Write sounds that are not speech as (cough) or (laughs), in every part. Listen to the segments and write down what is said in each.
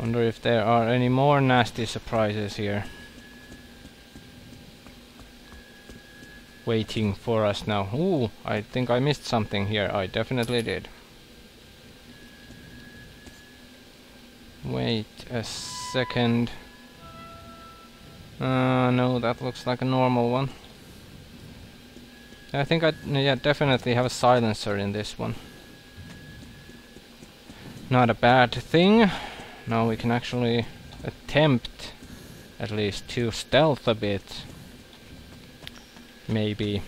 Wonder if there are any more nasty surprises here. Waiting for us now. Ooh, I think I missed something here. I definitely did. Wait a second. Uh, no, that looks like a normal one. I think I yeah definitely have a silencer in this one. Not a bad thing. Now we can actually attempt at least to stealth a bit. Maybe.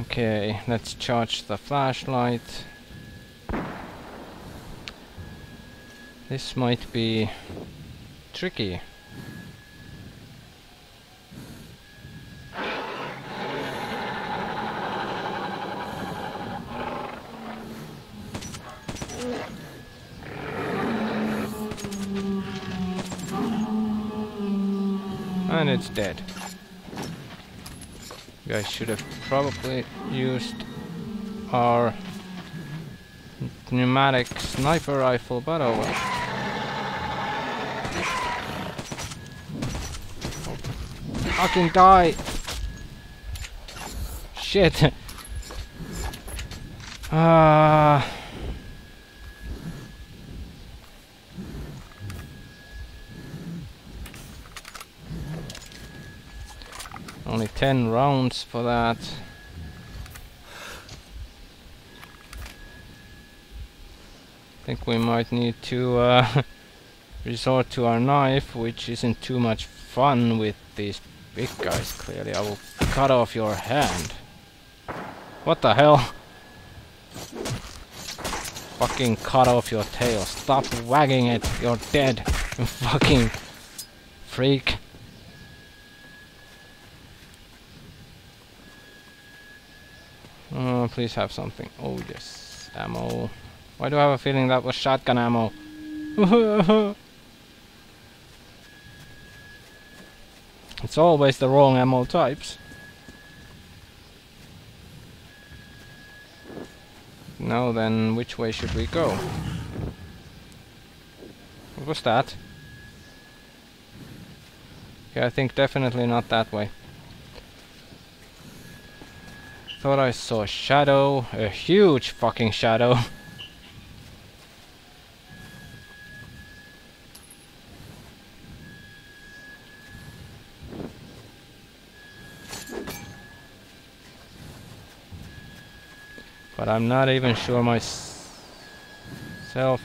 Okay, let's charge the flashlight. This might be tricky. Dead. Guys should have probably used our pneumatic sniper rifle, but oh well. Fucking die! Shit! Ah. (laughs) Only 10 rounds for that. I think we might need to uh, (laughs) resort to our knife, which isn't too much fun with these big guys, clearly. I will cut off your hand. What the hell? Fucking cut off your tail. Stop wagging it. You're dead. You fucking freak. Oh, please have something. Oh, yes. Ammo. Why do I have a feeling that was shotgun ammo? (laughs) it's always the wrong ammo types. Now then, which way should we go? What was that? Okay, I think definitely not that way. Thought I saw a shadow, a huge fucking shadow. (laughs) but I'm not even sure myself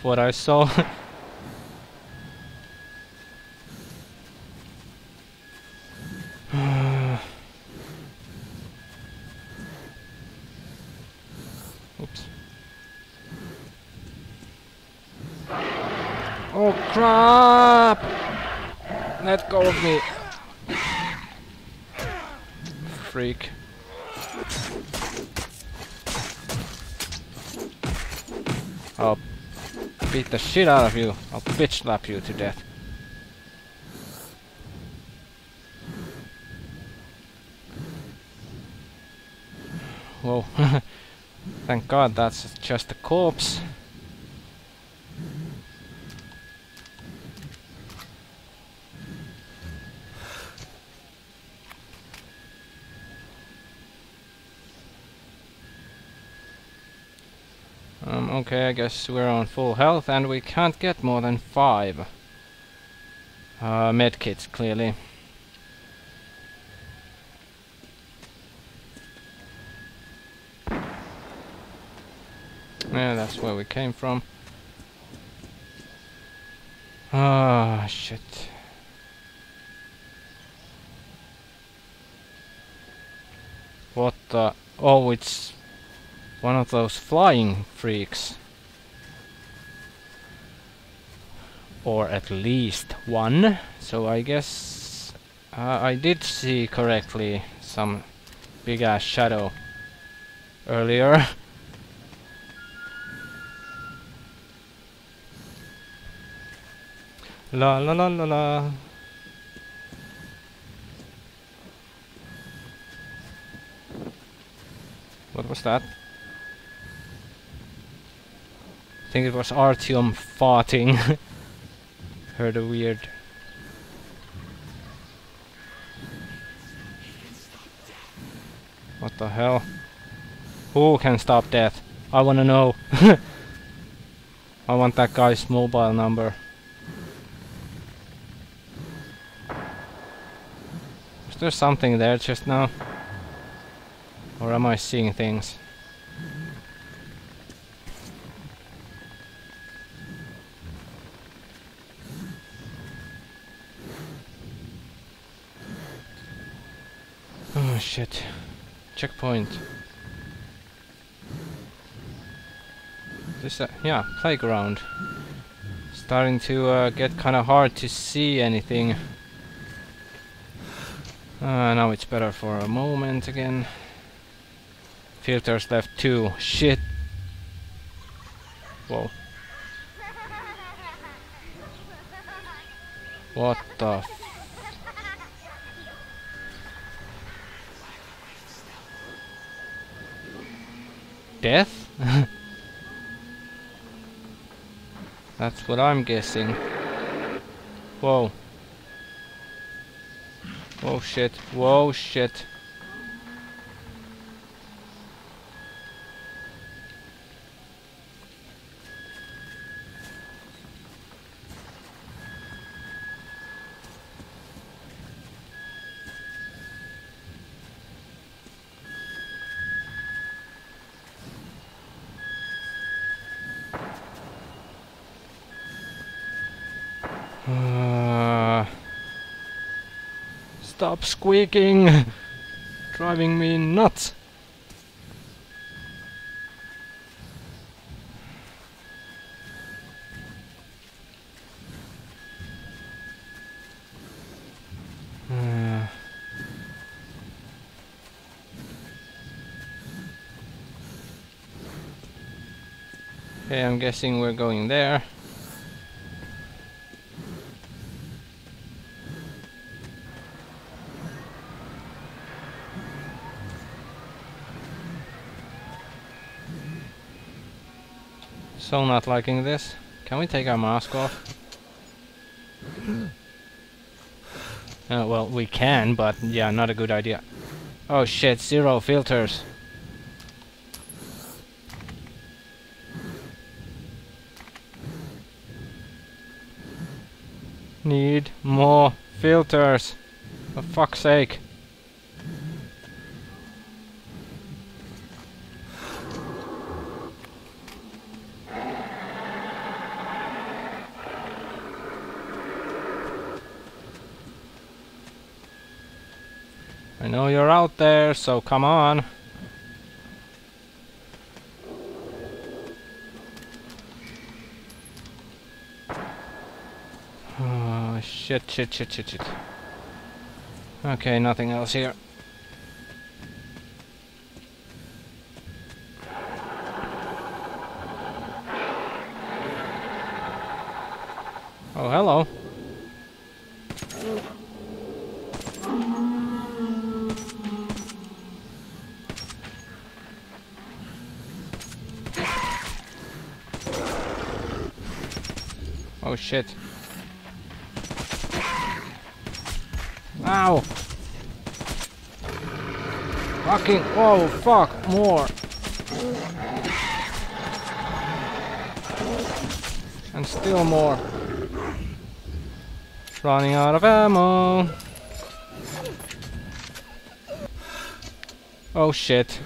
what I saw. (laughs) Oh crap! Let go of me. Freak. I'll beat the shit out of you. I'll bitch slap you to death. Whoa. (laughs) Thank god that's just a corpse. Um, okay, I guess we're on full health and we can't get more than five uh, medkits, clearly. Yeah, that's where we came from. Ah, shit. What the... Oh, it's one of those flying freaks. Or at least one. So I guess uh, I did see correctly some big ass shadow earlier. (laughs) la la la la la. What was that? I think it was Artyom farting. (laughs) Heard a weird... What the hell? Who can stop death? I wanna know. (laughs) I want that guy's mobile number. Is there something there just now? Or am I seeing things? Shit. Checkpoint. This, uh, yeah, playground. Starting to uh, get kind of hard to see anything. Uh, now it's better for a moment again. Filters left two. Shit. Whoa. What the Death? (laughs) That's what I'm guessing. Whoa. Whoa shit. Whoa shit. Stop squeaking! (laughs) Driving me nuts! Uh, okay, I'm guessing we're going there. So not liking this. Can we take our mask off? (laughs) Uh, well, we can, but yeah, not a good idea. Oh shit, zero filters. Need more filters. For fuck's sake. I know you're out there, so come on. Oh, shit, shit, shit, shit, shit. Okay, nothing else here. Oh shit. Ow! Fucking, oh fuck, more! And still more. Running out of ammo. Oh shit.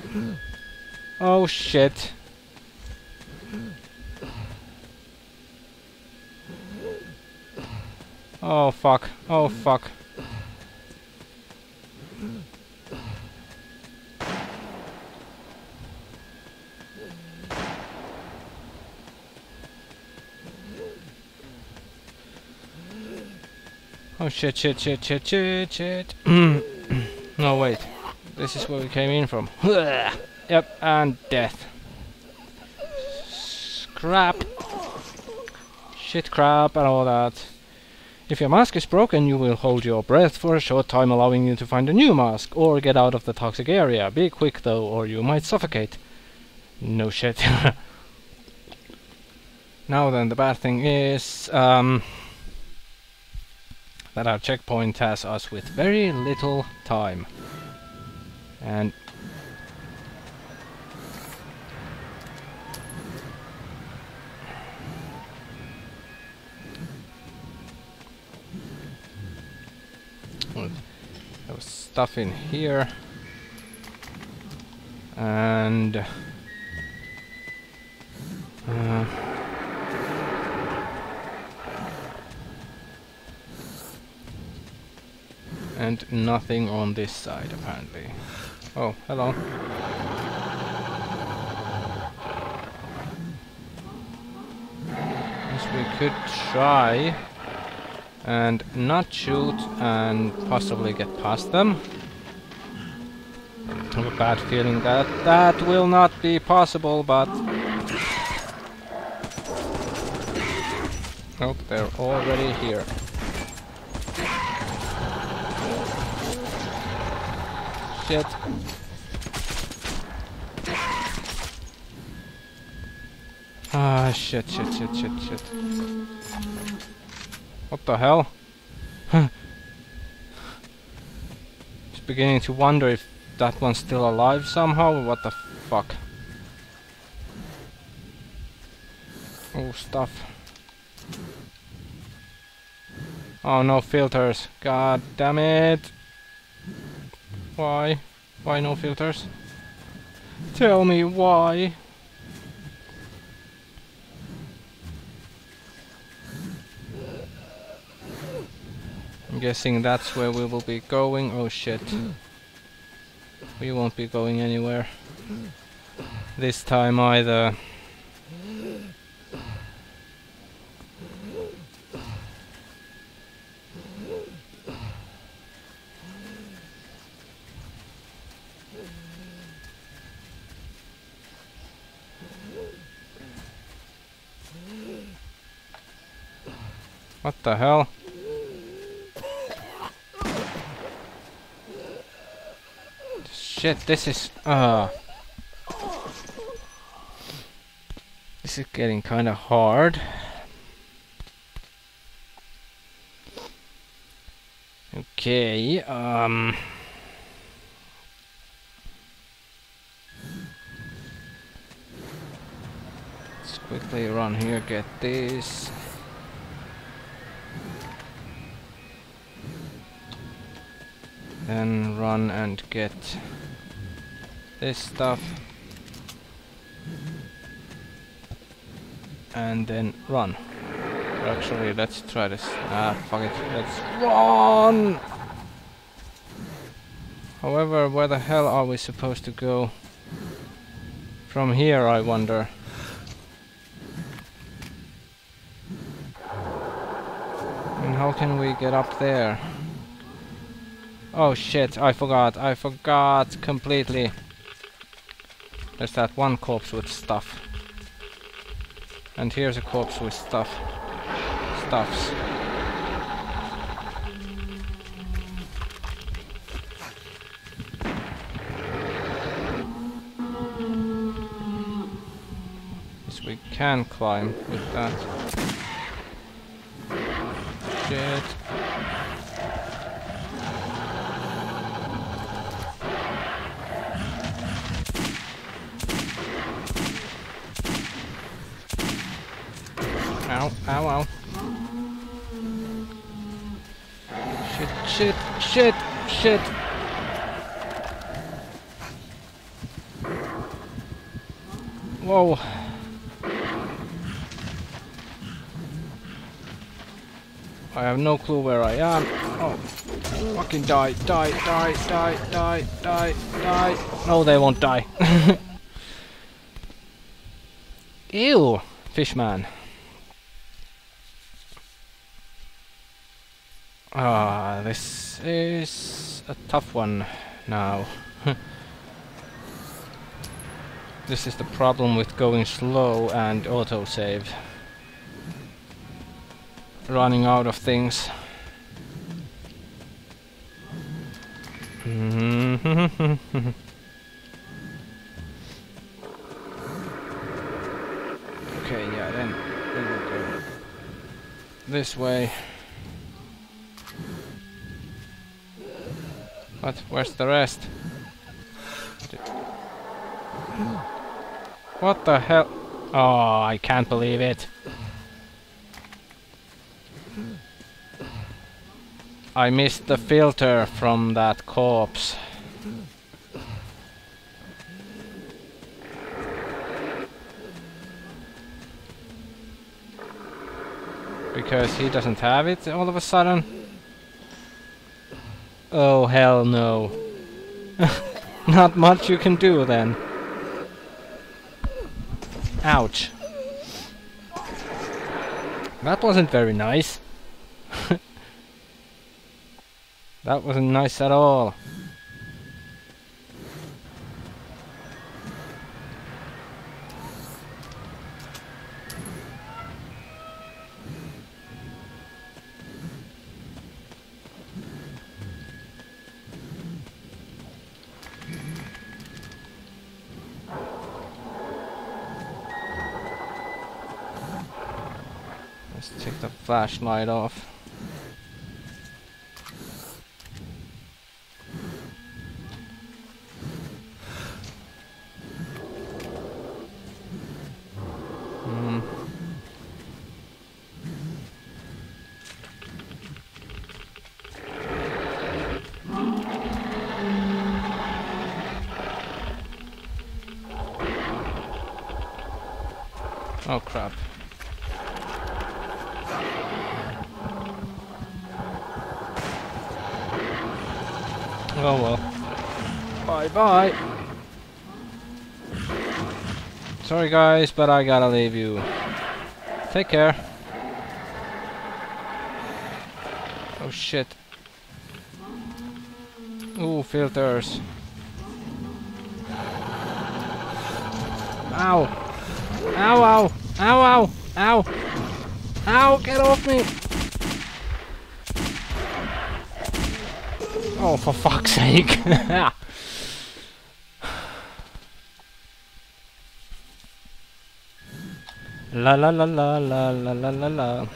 Oh shit. Oh fuck. Oh fuck. Oh shit, shit, shit, shit, shit, shit. (clears throat) no, wait. This is where we came in from. (laughs) yep, and death. Scrap. Shit crap and all that. If your mask is broken, you will hold your breath for a short time allowing you to find a new mask or get out of the toxic area. Be quick though or you might suffocate. No shit. (laughs) Now then, the bad thing is um, that our checkpoint has us with very little time. And stuff in here. And... Uh, and nothing on this side, apparently. Oh, hello. Yes, we could try and not shoot and possibly get past them. I have a bad feeling that that will not be possible, but... Nope, they're already here. Shit. Ah, shit, shit, shit, shit, shit. What the hell? Just beginning to wonder if that one's still alive somehow. What the fuck? Oh, stuff. Oh, no filters. God damn it. Why? Why no filters? Tell me why. Guessing that's where we will be going. Oh shit. We won't be going anywhere. This time either. What the hell? Shit, this is... Uh, this is getting kinda hard. Okay, um... Let's quickly run here, get this. Then run and get this stuff. And then run. Actually, let's try this. Ah, fuck it. Let's run! However, where the hell are we supposed to go? From here, I wonder. And how can we get up there? Oh shit, I forgot, I forgot completely. There's that one corpse with stuff. And here's a corpse with stuff. Stuffs. Yes, we can climb with that. Shit. Ow, ow, ow. Shit, shit, shit, shit. Whoa. I have no clue where I am. Oh, fucking die, die, die, die, die, die, die. No, they won't die. (laughs) Ew, fishman. Ah, this is a tough one now. (laughs) this is the problem with going slow and autosave. Running out of things. (laughs) okay, yeah, then We will go this way. What? Where's the rest? What the hell? Oh, I can't believe it. I missed the filter from that corpse. Because he doesn't have it all of a sudden. Oh hell no. (laughs) Not much you can do then. Ouch. That wasn't very nice. (laughs) that wasn't nice at all. Flashlight off. Hmm. Oh crap. Oh well. Bye bye. Sorry guys, but I gotta leave you. Take care. Oh shit. Ooh, filters. Ow! Ow, ow! Ow, ow! Ow! Ow, get off me! Oh, for fuck's sake! (laughs) la la la la la la la la la.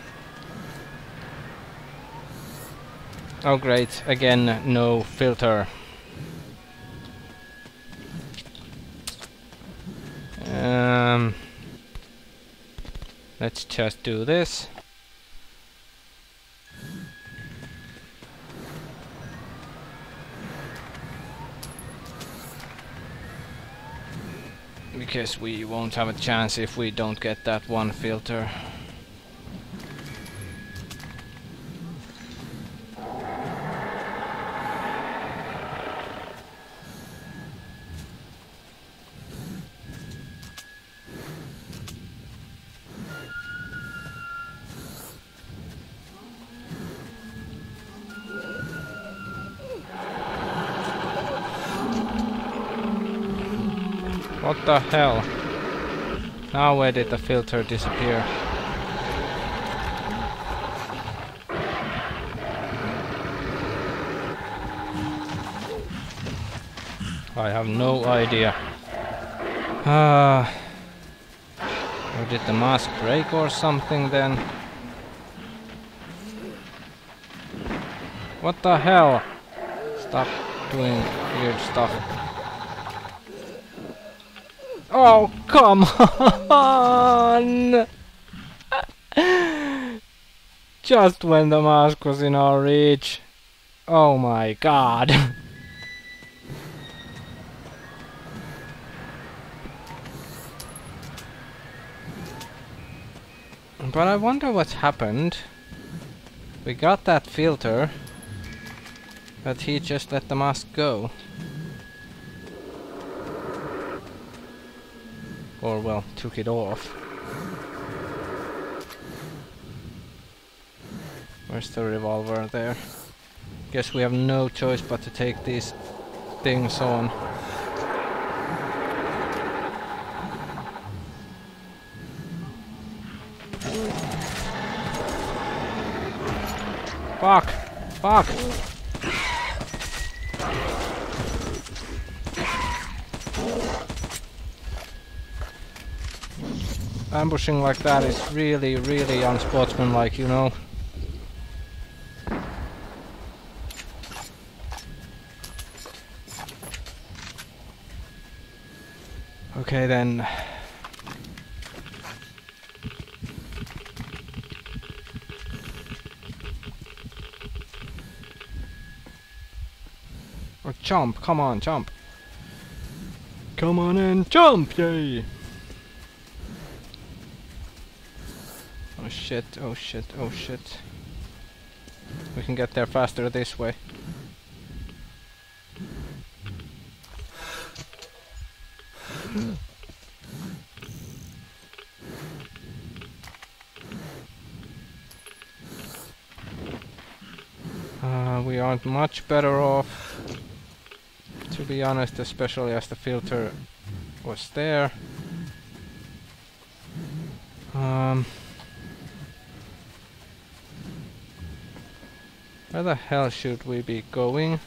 Oh great, again no filter. Um, let's just do this. Because we won't have a chance if we don't get that one filter. The hell? Now where did the filter disappear? I have no idea. Ah. or did the mask break or something then? What the hell? Stop doing weird stuff. Oh, come on! Just when the mask was in our reach. Oh my god. but I wonder what's happened. We got that filter, but he just let the mask go. Or, well, took it off. Where's the revolver there? Guess we have no choice but to take these things on. Fuck! Fuck! Ambushing like that is really, really unsportsmanlike, you know. Okay then. Oh, or jump, come on, jump. Come on and jump, yay! Shit, oh shit, oh shit. We can get there faster this way. Uh, we aren't much better off, to be honest, especially as the filter was there. Um, where the hell should we be going?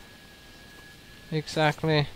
Exactly.